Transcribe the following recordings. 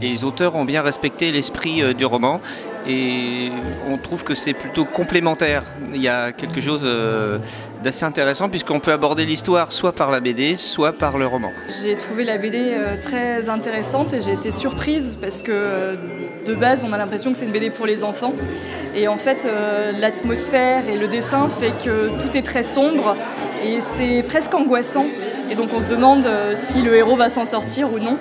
Les auteurs ont bien respecté l'esprit euh, du roman et on trouve que c'est plutôt complémentaire. Il y a quelque chose euh, d'assez intéressant puisqu'on peut aborder l'histoire soit par la BD, soit par le roman. J'ai trouvé la BD euh, très intéressante et j'ai été surprise parce que de base on a l'impression que c'est une BD pour les enfants et en fait l'atmosphère et le dessin fait que tout est très sombre et c'est presque angoissant et donc on se demande si le héros va s'en sortir ou non.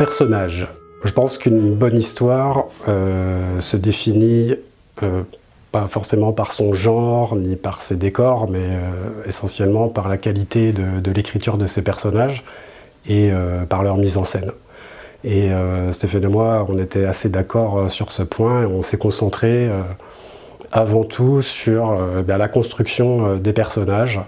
Personnage. Je pense qu'une bonne histoire euh, se définit euh, pas forcément par son genre ni par ses décors, mais euh, essentiellement par la qualité de, l'écriture de ses personnages et par leur mise en scène. Et Stéphane et moi, on était assez d'accord sur ce point et on s'est concentré avant tout sur ben, la construction des personnages.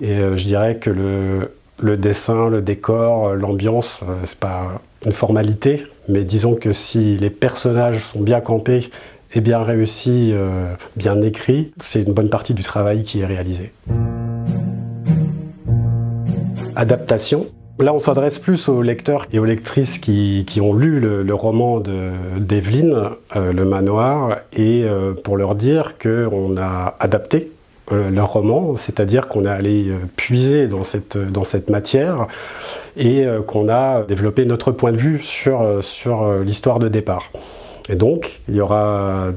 Et je dirais que le, le dessin, le décor, l'ambiance, c'est pas une formalité, mais disons que si les personnages sont bien campés et bien réussis, euh, bien écrits, c'est une bonne partie du travail qui est réalisé. Adaptation. Là, on s'adresse plus aux lecteurs et aux lectrices qui, ont lu le, roman d'Evelyne, euh, Le Manoir, et euh, pour leur dire qu'on a adapté euh, leur roman, c'est-à-dire qu'on est allé euh, puiser dans cette, dans cette matière et euh, qu'on a développé notre point de vue sur, sur l'histoire de départ. Et donc, il y aura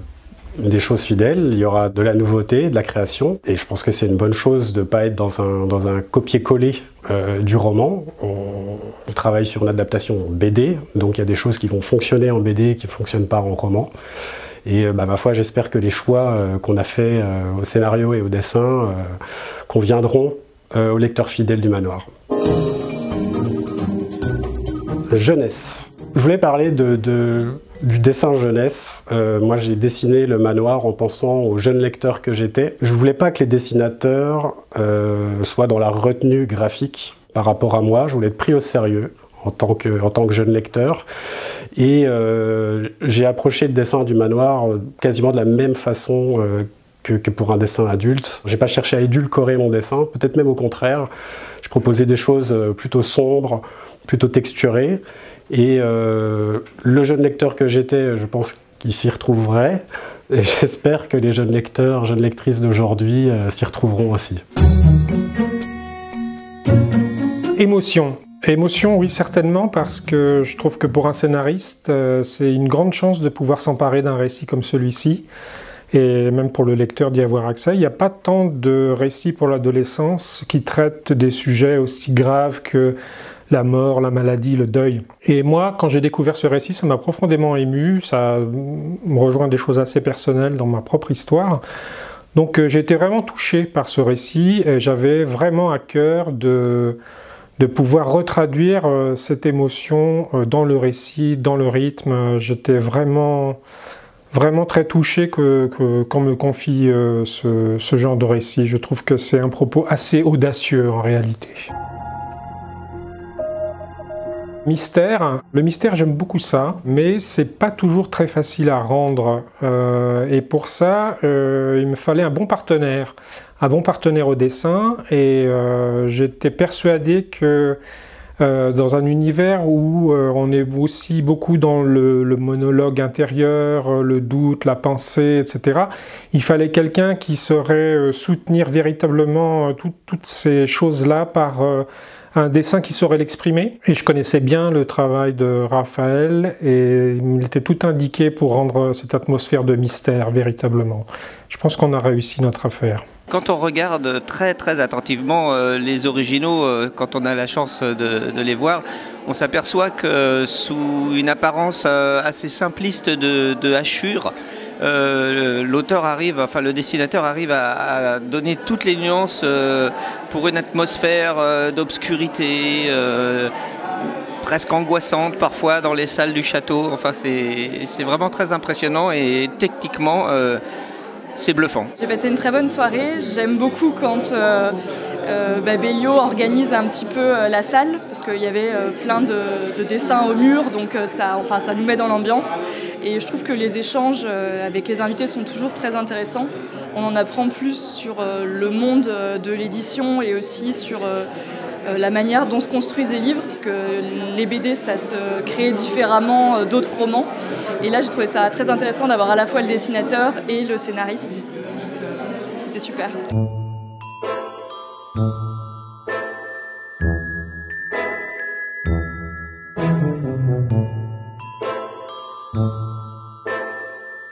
des choses fidèles, il y aura de la nouveauté, de la création, et je pense que c'est une bonne chose de ne pas être dans un, dans un copier-coller du roman. On, on, travaille sur une adaptation BD, donc il y a des choses qui vont fonctionner en BD qui ne fonctionnent pas en roman. Et euh, bah, ma foi, j'espère que les choix euh, qu'on a faits euh, au scénario et au dessin conviendront aux lecteurs fidèles du manoir. Jeunesse. Je voulais parler du dessin jeunesse. moi, j'ai dessiné le manoir en pensant aux jeunes lecteurs que j'étais. Je voulais pas que les dessinateurs soient dans la retenue graphique par rapport à moi. Je voulais être pris au sérieux en tant que, en tant que jeune lecteur. Et euh, j'ai approché le dessin du manoir euh, quasiment de la même façon euh, que, pour un dessin adulte. J'ai pas cherché à édulcorer mon dessin, peut-être même au contraire. Je proposais des choses plutôt sombres, plutôt texturées. Et le jeune lecteur que j'étais, je pense qu'il s'y retrouverait. Et j'espère que les jeunes lecteurs, jeunes lectrices d'aujourd'hui s'y retrouveront aussi. Émotion. Émotion, oui, certainement, parce que je trouve que pour un scénariste, euh, c'est une grande chance de pouvoir s'emparer d'un récit comme celui-ci, et même pour le lecteur d'y avoir accès. Il n'y a pas tant de récits pour l'adolescence qui traitent des sujets aussi graves que la mort, la maladie, le deuil. Et moi, quand j'ai découvert ce récit, ça m'a profondément ému, ça me rejoint des choses assez personnelles dans ma propre histoire. Donc euh, j'ai été vraiment touché par ce récit, et j'avais vraiment à cœur de de pouvoir retraduire euh, cette émotion euh, dans le récit, dans le rythme. J'étais vraiment, vraiment très touché que, qu'on me confie euh, ce, ce genre de récit. Je trouve que c'est un propos assez audacieux en réalité. Mystère. Le mystère, j'aime beaucoup ça, mais c'est pas toujours très facile à rendre. et pour ça, il me fallait un bon partenaire un bon partenaire au dessin et euh, j'étais persuadé que euh, dans un univers où euh, on est aussi beaucoup dans le, monologue intérieur, le doute, la pensée, etc., il fallait quelqu'un qui saurait soutenir véritablement toutes ces choses-là par un dessin qui saurait l'exprimer. Et je connaissais bien le travail de Raphaël et il était tout indiqué pour rendre cette atmosphère de mystère véritablement. Je pense qu'on a réussi notre affaire. Quand on regarde très très attentivement euh, les originaux, euh, quand on a la chance de, les voir, on s'aperçoit que sous une apparence euh, assez simpliste de, hachure, l'auteur arrive, enfin le dessinateur arrive à, donner toutes les nuances pour une atmosphère d'obscurité presque angoissante parfois dans les salles du château. Enfin, c'est vraiment très impressionnant et techniquement, c'est bluffant. J'ai passé une très bonne soirée. J'aime beaucoup quand euh, euh bah, organise un petit peu euh, la salle, parce qu'il y avait euh, plein de, dessins au mur, donc ça, enfin, ça nous met dans l'ambiance. Et je trouve que les échanges avec les invités sont toujours très intéressants. on en apprend plus sur le monde de l'édition et aussi sur la manière dont se construisent les livres, parce que les BD, ça se crée différemment d'autres romans. Et là, j'ai trouvé ça très intéressant d'avoir à la fois le dessinateur et le scénariste. C'était super.